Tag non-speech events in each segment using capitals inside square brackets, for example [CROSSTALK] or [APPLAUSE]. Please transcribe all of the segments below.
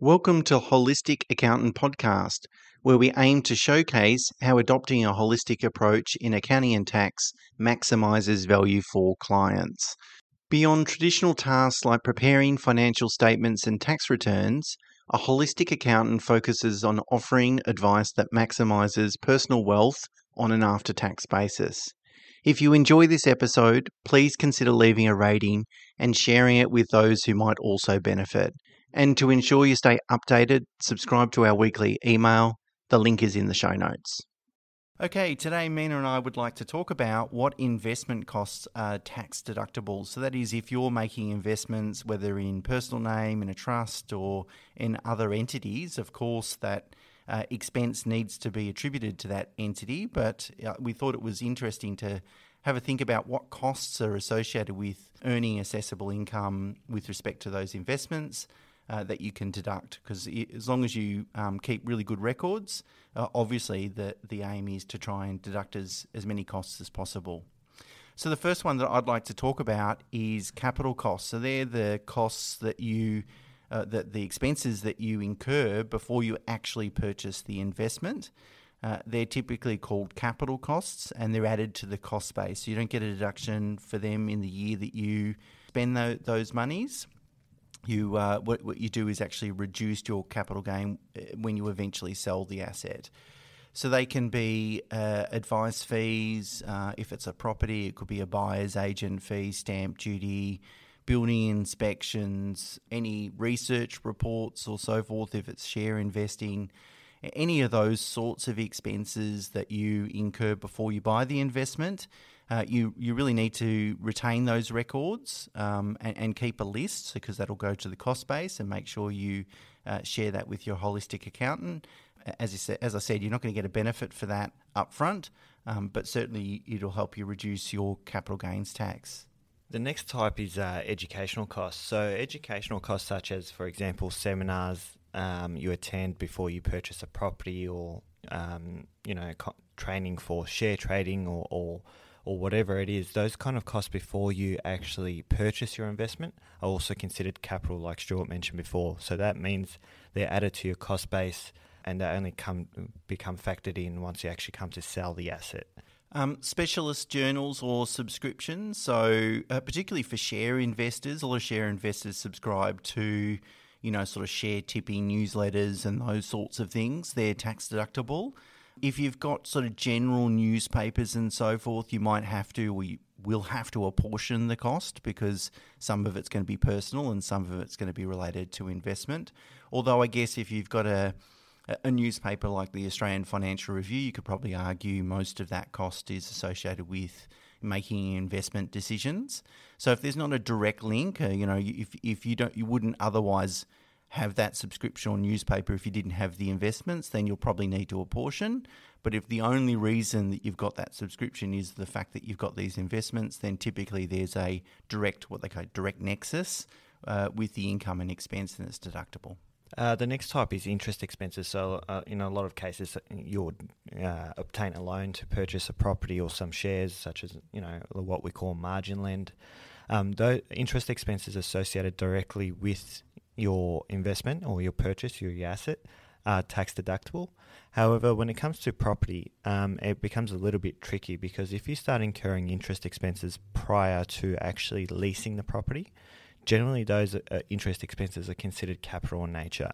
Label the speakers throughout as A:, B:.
A: Welcome to Holistic Accountant Podcast, where we aim to showcase how adopting a holistic approach in accounting and tax maximizes value for clients. Beyond traditional tasks like preparing financial statements and tax returns, a holistic accountant focuses on offering advice that maximizes personal wealth on an after tax basis. If you enjoy this episode, please consider leaving a rating and sharing it with those who might also benefit. And to ensure you stay updated, subscribe to our weekly email. The link is in the show notes. Okay, today Mena and I would like to talk about what investment costs are tax deductible. So, that is, if you're making investments, whether in personal name, in a trust, or in other entities, of course, that uh, expense needs to be attributed to that entity. But uh, we thought it was interesting to have a think about what costs are associated with earning assessable income with respect to those investments uh, that you can deduct. Because as long as you um, keep really good records, uh, obviously the, the aim is to try and deduct as, as many costs as possible. So the first one that I'd like to talk about is capital costs. So they're the costs that you, uh, that the expenses that you incur before you actually purchase the investment. Uh, they're typically called capital costs and they're added to the cost base. So you don't get a deduction for them in the year that you spend those monies you uh, what, what you do is actually reduce your capital gain uh, when you eventually sell the asset. So they can be uh, advice fees. Uh, if it's a property, it could be a buyer's agent fee, stamp duty, building inspections, any research reports or so forth. If it's share investing, any of those sorts of expenses that you incur before you buy the investment uh, you you really need to retain those records um, and, and, keep a list because that'll go to the cost base and make sure you uh, share that with your holistic accountant. As I said, as I said, you're not going to get a benefit for that upfront, um, but certainly it'll help you reduce your capital gains tax.
B: The next type is uh, educational costs. So, educational costs, such as, for example, seminars um, you attend before you purchase a property, or um, you know, co- training for share trading, or, or or whatever it is, those kind of costs before you actually purchase your investment are also considered capital, like Stuart mentioned before. So that means they're added to your cost base and they only come become factored in once you actually come to sell the asset.
A: Um, specialist journals or subscriptions. So, uh, particularly for share investors, a lot of share investors subscribe to, you know, sort of share tipping newsletters and those sorts of things. They're tax deductible. If you've got sort of general newspapers and so forth, you might have to, we will have to apportion the cost because some of it's going to be personal and some of it's going to be related to investment. Although I guess if you've got a a newspaper like the Australian Financial Review, you could probably argue most of that cost is associated with making investment decisions. So if there's not a direct link, uh, you know, if if you don't, you wouldn't otherwise have that subscription or newspaper if you didn't have the investments, then you'll probably need to apportion. But if the only reason that you've got that subscription is the fact that you've got these investments, then typically there's a direct, what they call direct nexus uh, with the income and expense, and it's deductible.
B: Uh, the next type is interest expenses. So, uh, in a lot of cases, you would uh, obtain a loan to purchase a property or some shares, such as you know what we call margin lend. Um, interest expenses associated directly with your investment or your purchase, your, asset, are tax deductible. However, when it comes to property, um, it becomes a little bit tricky because if you start incurring interest expenses prior to actually leasing the property, generally those uh, interest expenses are considered capital in nature.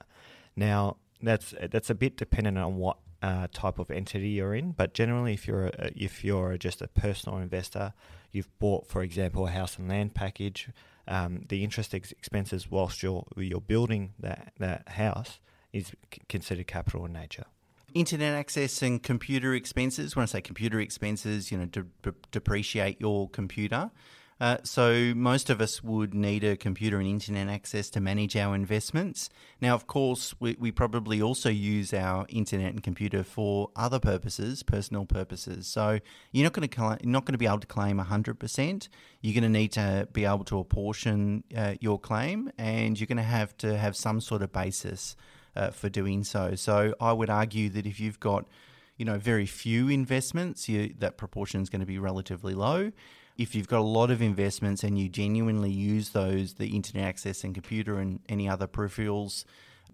B: Now, that's that's a bit dependent on what uh, type of entity you're in, but generally, if you're a, if you're just a personal investor, you've bought, for example, a house and land package um, the interest ex- expenses whilst you're you're building that that house is c- considered capital in nature.
A: Internet access and computer expenses. When I say computer expenses, you know, de- depreciate your computer. Uh, so most of us would need a computer and internet access to manage our investments. Now, of course, we, we probably also use our internet and computer for other purposes, personal purposes. So you're not going to you're not going to be able to claim 100%. You're going to need to be able to apportion uh, your claim, and you're going to have to have some sort of basis uh, for doing so. So I would argue that if you've got you know very few investments, you, that proportion is going to be relatively low if you've got a lot of investments and you genuinely use those, the internet access and computer and any other peripherals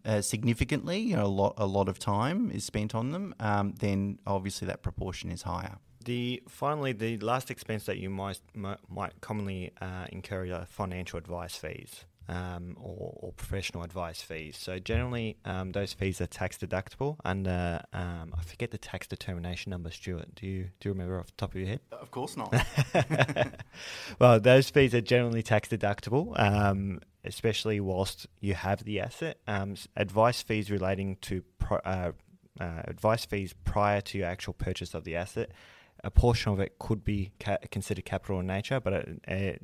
A: uh, significantly, you know, a lot a lot of time is spent on them, um, then obviously that proportion is higher.
B: The finally, the last expense that you might might commonly uh, incur are financial advice fees um, or, or, professional advice fees. So generally, um, those fees are tax deductible, and uh, um, I forget the tax determination number. Stuart, do you do you remember off the top of your head?
A: Of course not. [LAUGHS]
B: well, those fees are generally tax deductible, um, especially whilst you have the asset. Um, advice fees relating to pro- uh, uh, advice fees prior to your actual purchase of the asset a portion of it could be ca- considered capital in nature, but it,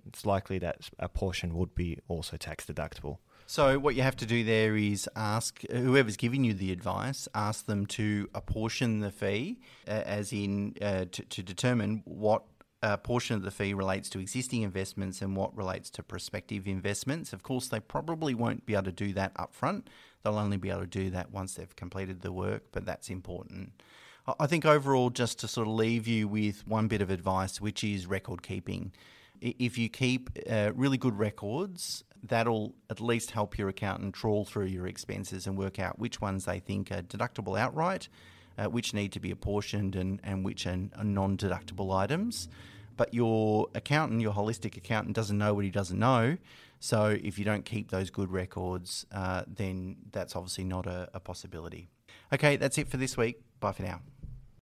B: it's likely that a portion would be also tax deductible.
A: So what you have to do there is ask whoever's giving you the advice, ask them to apportion the fee, uh, as in uh, to, to, determine what uh, portion of the fee relates to existing investments and what relates to prospective investments. Of course, they probably won't be able to do that upfront. They'll only be able to do that once they've completed the work, but that's important. I think overall, just to sort of leave you with one bit of advice, which is record keeping. If you keep uh, really good records, that'll at least help your accountant trawl through your expenses and work out which ones they think are deductible outright, uh, which need to be apportioned, and, and which are, are non deductible items. But your accountant, your holistic accountant, doesn't know what he doesn't know. So if you don't keep those good records, uh, then that's obviously not a, a possibility. Okay, that's it for this week. Bye for now.